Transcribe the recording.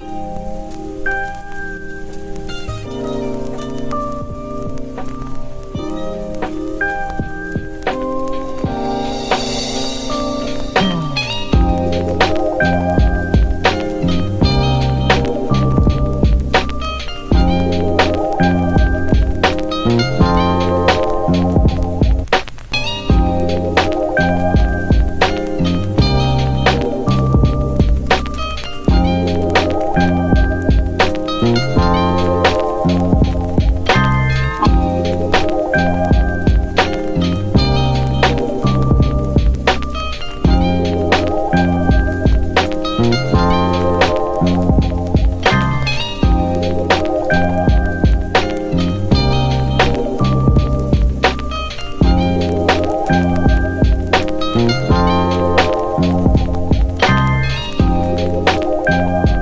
Bye. you.